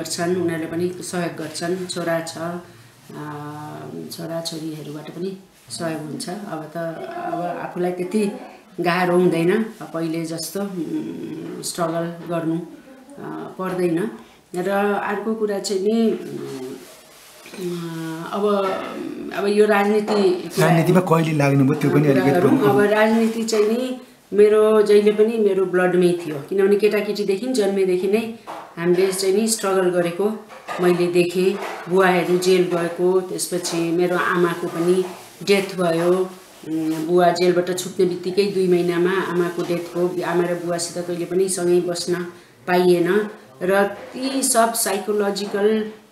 गर्छन् उनीहरूले पनि सहयोग गर्छन्। छोरा छ छोराछोरीहरूबाट पनि सहयोग हुन्छ। अब त अब आफूलाई त्यति गाह्रो हुँदैन। पहिले जस्तो स्ट्रगल गर्नु पर्दैन। र अर्को कुरा चाहिँ नि अब अब यो राजनीति राजनीतिमा कहिले लाग्नुभयो त्यो पनि। अब राजनीति चाहिँ नि मेरो जहिले पनि मेरो ब्लडमै थियो। किनभने केटाकेटीदेखि जन्मेदेखि नै हामीले चाहिँ नि स्ट्रगल गरेको। मैले देखेँ बुवाहरू जेल गएको त्यसपछि मेरो आमाको पनि डेथ भयो। बुवा जेलबाट छुट्ने बित्तिकै दुई महिनामा आमाको डेथ भयो आमा र बुवासित कहिले पनि सँगै बस्न पाइएन। र ती सब साइकोलोजिकल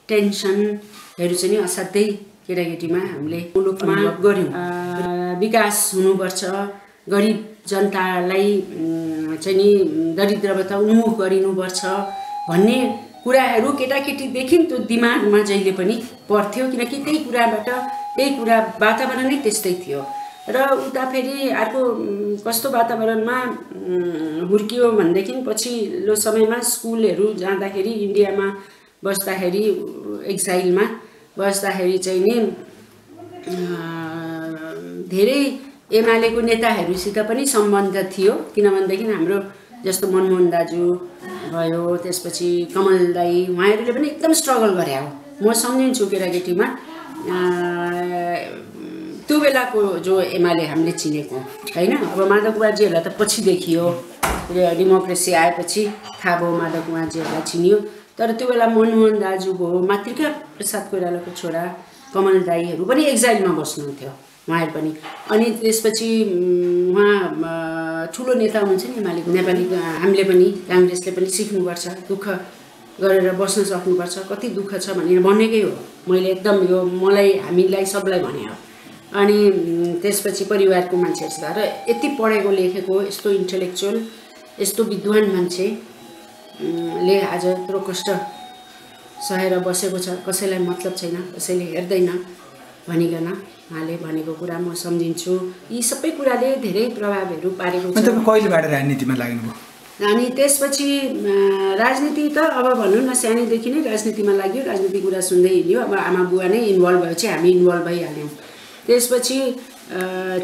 टेन्सनहरू चाहिँ नि असाध्यै केटाकेटीमा हामीले मुलुकमा गऱ्यौँ। विकास हुनुपर्छ। गरिब जनतालाई चाहिँ नि दरिद्रबाट उन्मुख गरिनुपर्छ भन्ने कुराहरू केटाकेटीदेखि त्यो दिमागमा जहिले पनि पर्थ्यो किनकि त्यही कुराबाट त्यही कुरा वातावरण नै त्यस्तै थियो। र उता फेरि अर्को कस्तो वातावरणमा हुर्कियो भनेदेखि पछिल्लो समयमा स्कुलहरू जाँदाखेरि इन्डियामा बस्दाखेरि एक्जाइलमा बस्दाखेरि चाहिँ नि धेरै एमालेको नेताहरूसित पनि सम्बन्ध थियो। किनभनेदेखि हाम्रो जस्तो मनमोहन दाजु भयो त्यसपछि कमल दाई उहाँहरूले पनि एकदम स्ट्रगल गरे हो। म सम्झिन्छु केटाकेटीमा। त्यो बेलाको जो एमाले हामीले चिनेको होइन? अब माधव कुमारजीहरूलाई त पछि देखियो। डेमोक्रेसी आएपछि थाहा भयो माधव कुमारजीहरूलाई चिनियो। तर त्यो बेला मनमोहन दाजु भयो मातृका प्रसाद कोइरालाको छोरा कमल दाईहरू पनि एक्जाइलमा बस्नुहुन्थ्यो। उहाँहरू पनि। अनि त्यसपछि उहाँ ठुलो नेता हुनुहुन्छ नि एमालेको नेपाली हामीले पनि काङ्ग्रेसले पनि सिक्नुपर्छ दुःख गरेर बस्न सक्नुपर्छ। कति दुःख छ भनेर भनेकै हो। मैले एकदम यो मलाई हामीलाई सबलाई भने हो। अनि त्यसपछि परिवारको मान्छेहरूसित र यति पढेको लेखेको यस्तो इन्टेलेक्चुअल यस्तो विद्वान मान्छे ले आज यत्रो कष्ट सहेर बसेको छ। कसैलाई मतलब छैन कसैले हेर्दैन। भनिकन उहाँले भनेको कुरा म सम्झिन्छु। यी सबै कुराले धेरै प्रभावहरू पारेको छ। तपाईँ कहिलेबाट राजनीतिमा लाग्नुभयो? अनि त्यसपछि राजनीति त अब भनौँ न सानैदेखि नै राजनीतिमा लाग्यो। राजनीति कुरा सुन्दै हिँड्यो। अब आमा बुवा नै इन्भल्भ भएपछि हामी इन्भल्भ भइहाल्यौँ। त्यसपछि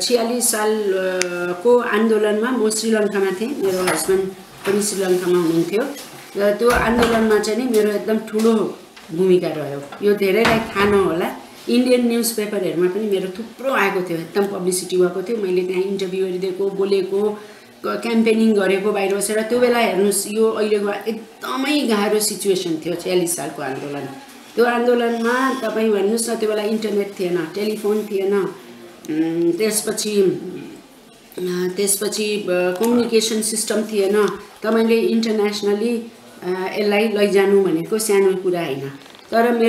छियालिस सालको आन्दोलनमा म श्रीलङ्कामा थिएँ। मेरो हस्बेन्ड पनि श्रीलङ्कामा हुनुहुन्थ्यो। र त्यो आन्दोलनमा चाहिँ नि मेरो एकदम ठुलो भूमिका रह्यो। यो धेरैलाई थाहा नहोला। इन्डियन न्युज पेपरहरूमा पनि मेरो थुप्रो आएको थियो। एकदम पब्लिसिटी भएको थियो। मैले त्यहाँ इन्टरभ्यूहरू दिएको बोलेको क्याम्पेनिङ गरेको बाहिर बसेर त्यो बेला हेर्नुहोस् यो अहिलेको एकदमै गाह्रो सिचुएसन थियो छयालिस सालको आन्दोलन। त्यो आन्दोलनमा तपाईँ भन्नुहोस् न त्यो बेला इन्टरनेट थिएन टेलिफोन थिएन त्यसपछि त्यसपछि कम्युनिकेसन सिस्टम थिएन। तपाईँले इन्टरनेसनली यसलाई लैजानु भनेको सानो कुरा होइन। तर मेरो